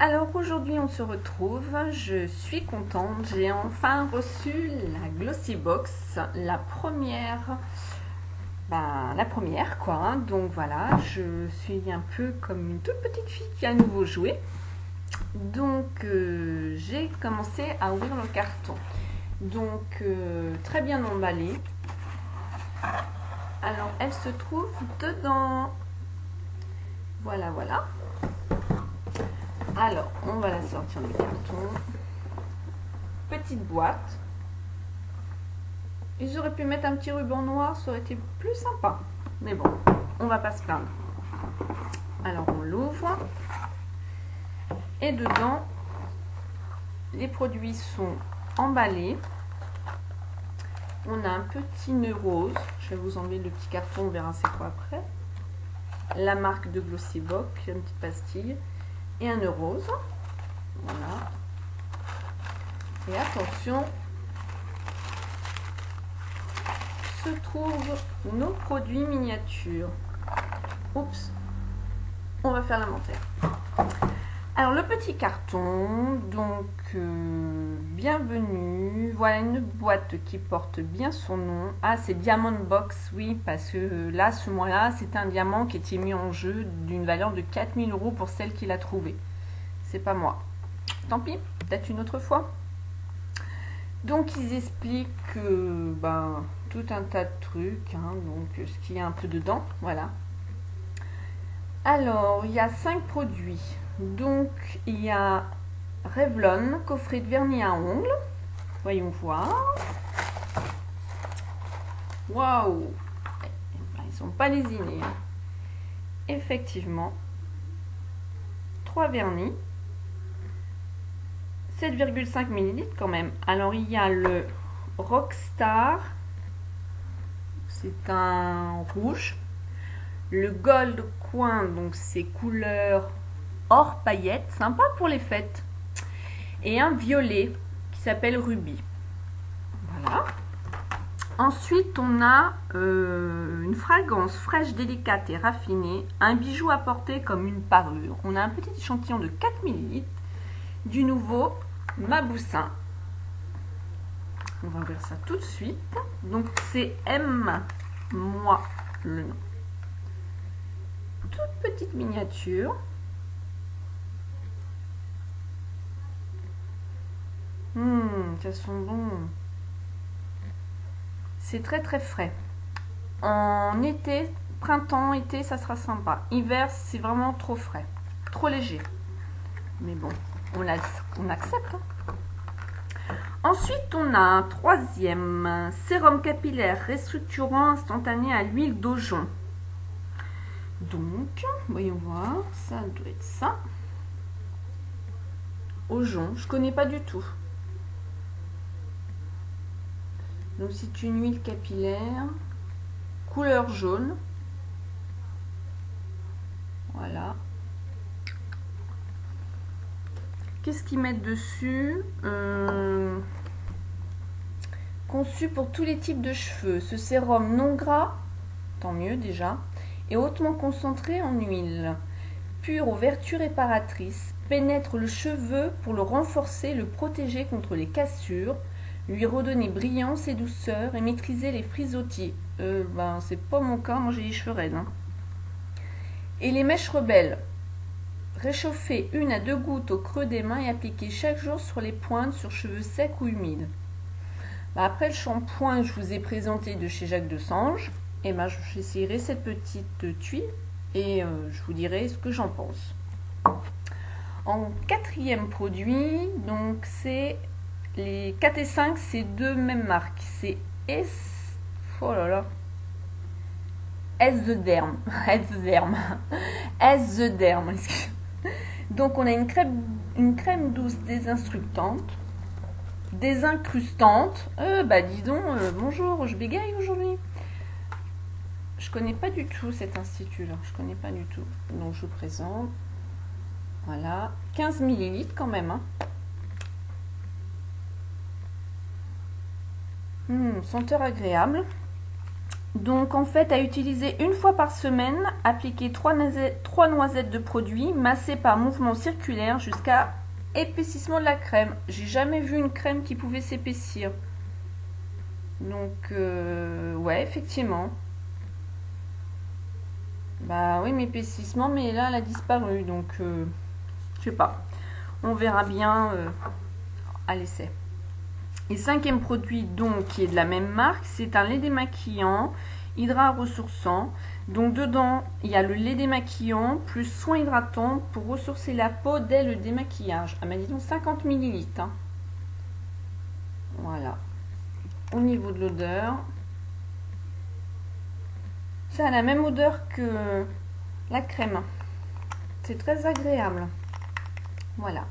Alors aujourd'hui on se retrouve, je suis contente, j'ai enfin reçu la Glossy Box, la première, ben, la première quoi, donc voilà, je suis un peu comme une toute petite fille qui a un nouveau jouet, donc euh, j'ai commencé à ouvrir le carton, donc euh, très bien emballé, alors elle se trouve dedans, voilà voilà, alors, on va la sortir du carton. Petite boîte. Ils auraient pu mettre un petit ruban noir, ça aurait été plus sympa. Mais bon, on va pas se plaindre. Alors, on l'ouvre. Et dedans, les produits sont emballés. On a un petit nœud rose. Je vais vous enlever le petit carton, on verra c'est quoi après. La marque de Glossybox, une petite pastille et un rose. Voilà. Et attention, se trouvent nos produits miniatures. Oups, on va faire l'inventaire. Alors le petit carton, donc euh, bienvenue. Voilà une boîte qui porte bien son nom. Ah c'est Diamond Box, oui, parce que euh, là ce mois-là c'est un diamant qui était mis en jeu d'une valeur de 4000 euros pour celle qui l'a trouvé. C'est pas moi. Tant pis, peut-être une autre fois. Donc ils expliquent ben, tout un tas de trucs, hein, donc ce qu'il y a un peu dedans, voilà. Alors, il y a cinq produits. Donc, il y a Revlon, coffret de vernis à ongles. Voyons voir. Waouh Ils sont pas lésinés. Hein. Effectivement. Trois vernis. 7,5 ml quand même. Alors, il y a le Rockstar. C'est un rouge. Le Gold Coin, donc c'est couleur or paillettes, sympa pour les fêtes. Et un violet qui s'appelle Ruby. Voilà. Ensuite, on a euh, une fragrance fraîche, délicate et raffinée, un bijou à porter comme une parure. On a un petit échantillon de 4 ml du nouveau Maboussin. On va ouvrir ça tout de suite. Donc, c'est M, moi, le nom. Toute petite miniature. Hum, ça sent bon. C'est très très frais. En été, printemps, été, ça sera sympa. Hiver, c'est vraiment trop frais. Trop léger. Mais bon, on, on accepte. Hein. Ensuite, on a un troisième sérum capillaire restructurant instantané à l'huile d'ojon. Donc, voyons voir, ça doit être ça. Ojon, je connais pas du tout. Donc c'est une huile capillaire, couleur jaune. Voilà. Qu'est-ce qu'ils mettent dessus? Euh, Conçu pour tous les types de cheveux. Ce sérum non gras, tant mieux déjà, est hautement concentré en huile. Pur aux vertus réparatrices, pénètre le cheveu pour le renforcer, le protéger contre les cassures, lui redonner brillance et douceur et maîtriser les frisottis. Euh, ben, c'est pas mon cas, moi j'ai les cheveux raides. Hein. Et les mèches rebelles. Réchauffer une à deux gouttes au creux des mains et appliquer chaque jour sur les pointes sur cheveux secs ou humides. Ben, après le shampoing je vous ai présenté de chez Jacques de Sange, et eh ben, j'essaierai cette petite tuile et euh, je vous dirai ce que j'en pense. En quatrième produit, donc c'est les 4 et 5, c'est deux mêmes marques. C'est S. Oh là là. S the Derm. S the Derm. S the Derm. Donc on a une crème, douce désinstructante, désincrustante. Euh, bah dis donc, euh, bonjour, je bégaye aujourd'hui. Je connais pas du tout cet institut-là. Je connais pas du tout. Donc je vous présente. Voilà. 15 millilitres quand même. Hein. Hum, senteur agréable. Donc en fait à utiliser une fois par semaine, appliquer 3 noisettes, noisettes de produit, masser par mouvement circulaire jusqu'à épaississement de la crème. J'ai jamais vu une crème qui pouvait s'épaissir. Donc euh, ouais effectivement. Bah oui mais épaississement mais là elle a disparu donc euh, je sais pas. On verra bien euh, à l'essai. Et cinquième produit donc qui est de la même marque, c'est un lait démaquillant Hydra ressourçant. Donc dedans, il y a le lait démaquillant plus soin hydratant pour ressourcer la peau dès le démaquillage. Ah mais disons 50 ml. Voilà. Au niveau de l'odeur, ça a la même odeur que la crème. C'est très agréable. Voilà.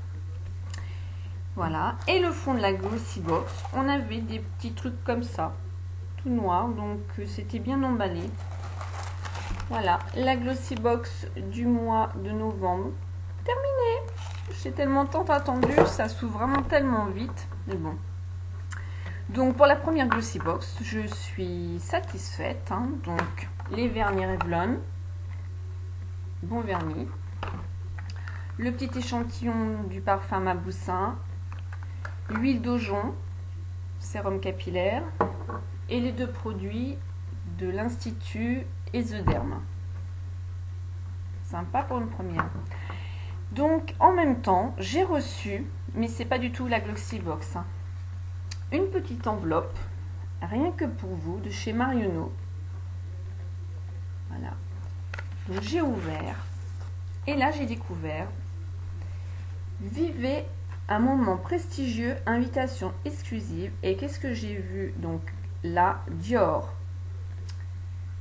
Voilà. Et le fond de la Glossy Box, on avait des petits trucs comme ça, tout noir, donc euh, c'était bien emballé. Voilà, la Glossy Box du mois de novembre. Terminé J'ai tellement tant attendu, ça s'ouvre vraiment tellement vite. Mais bon. Donc pour la première Glossy Box, je suis satisfaite. Hein. Donc les vernis Revlon. Bon vernis. Le petit échantillon du parfum Maboussin l'huile d'aujon, sérum capillaire et les deux produits de l'Institut Esoderme. Sympa pour une première. Donc en même temps, j'ai reçu, mais c'est pas du tout la Glossy-Box, hein, une petite enveloppe, rien que pour vous, de chez Marionneau. Voilà. Donc j'ai ouvert. Et là, j'ai découvert Vivez un moment prestigieux, invitation exclusive. Et qu'est-ce que j'ai vu donc là Dior.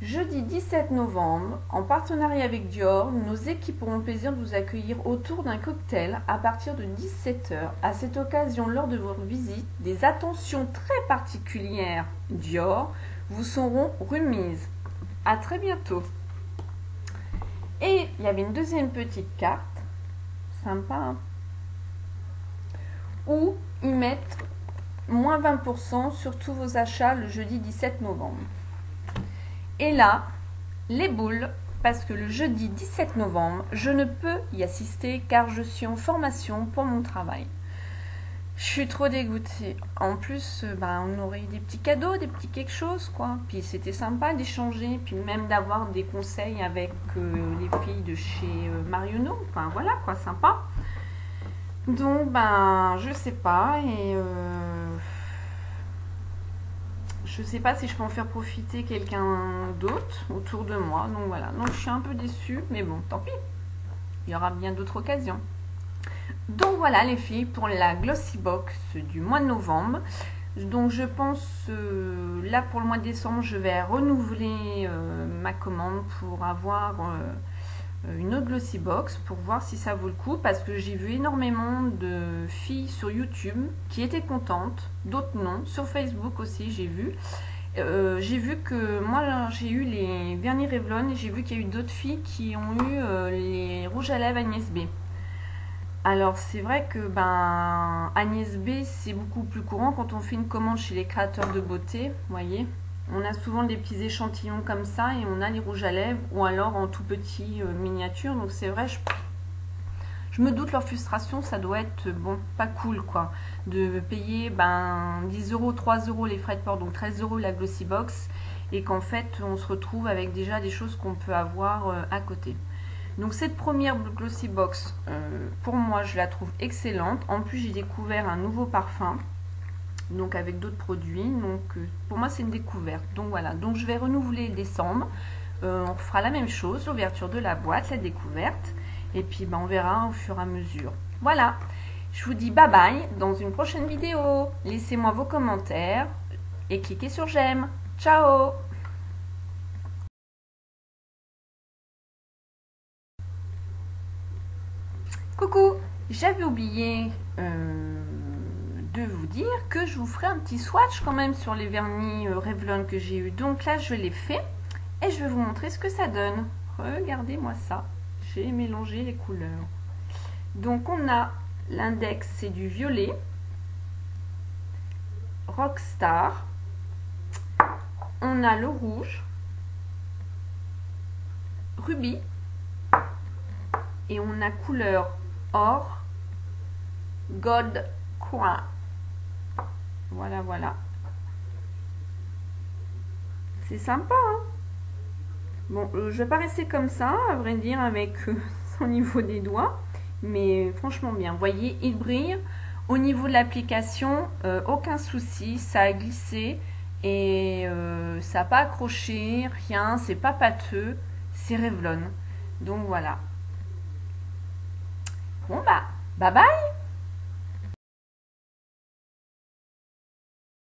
Jeudi 17 novembre, en partenariat avec Dior, nos équipes auront le plaisir de vous accueillir autour d'un cocktail à partir de 17h. À cette occasion, lors de votre visite, des attentions très particulières Dior vous seront remises. À très bientôt. Et il y avait une deuxième petite carte. Sympa, hein? Ou y mettre moins 20% sur tous vos achats le jeudi 17 novembre. Et là, les boules, parce que le jeudi 17 novembre, je ne peux y assister car je suis en formation pour mon travail. Je suis trop dégoûtée. En plus, euh, bah, on aurait eu des petits cadeaux, des petits quelque chose, quoi. Puis c'était sympa d'échanger, puis même d'avoir des conseils avec euh, les filles de chez euh, Marionneau. Enfin voilà, quoi, sympa. Donc, ben, je sais pas. Et euh, je sais pas si je peux en faire profiter quelqu'un d'autre autour de moi. Donc voilà. Donc je suis un peu déçue, mais bon, tant pis. Il y aura bien d'autres occasions. Donc voilà les filles pour la Glossy Box du mois de novembre. Donc je pense, euh, là pour le mois de décembre, je vais renouveler euh, ma commande pour avoir euh, une autre glossy box pour voir si ça vaut le coup parce que j'ai vu énormément de filles sur YouTube qui étaient contentes, d'autres non. Sur Facebook aussi j'ai vu. Euh, j'ai vu que moi j'ai eu les vernis Revlon et j'ai vu qu'il y a eu d'autres filles qui ont eu euh, les rouges à lèvres Agnès B. Alors c'est vrai que ben Agnès B c'est beaucoup plus courant quand on fait une commande chez les créateurs de beauté, voyez. On a souvent des petits échantillons comme ça et on a les rouges à lèvres ou alors en tout petit euh, miniature. Donc c'est vrai, je, me doute leur frustration, ça doit être bon, pas cool quoi. De payer ben, 10 euros, 3 euros les frais de port, donc 13 euros la Glossy Box et qu'en fait on se retrouve avec déjà des choses qu'on peut avoir euh, à côté. Donc cette première Glossy Box, euh, pour moi je la trouve excellente. En plus j'ai découvert un nouveau parfum donc avec d'autres produits. Donc euh, pour moi c'est une découverte. Donc voilà, donc je vais renouveler décembre. Euh, on fera la même chose, l'ouverture de la boîte, la découverte. Et puis ben, on verra au fur et à mesure. Voilà, je vous dis bye bye dans une prochaine vidéo. Laissez-moi vos commentaires et cliquez sur j'aime. Ciao Coucou, j'avais oublié... Euh, de vous dire que je vous ferai un petit swatch quand même sur les vernis euh, Revlon que j'ai eu. Donc là, je l'ai fait et je vais vous montrer ce que ça donne. Regardez-moi ça. J'ai mélangé les couleurs. Donc on a l'index, c'est du violet. Rockstar. On a le rouge. rubis. Et on a couleur or, gold coin. Voilà, voilà. C'est sympa, hein Bon, euh, je vais pas rester comme ça, à vrai dire, avec euh, au niveau des doigts. Mais franchement bien. Vous voyez, il brille. Au niveau de l'application, euh, aucun souci. Ça a glissé et ça n'a pas accroché, rien. C'est pas pâteux. C'est Revlon. Donc voilà. Bon bah, bye bye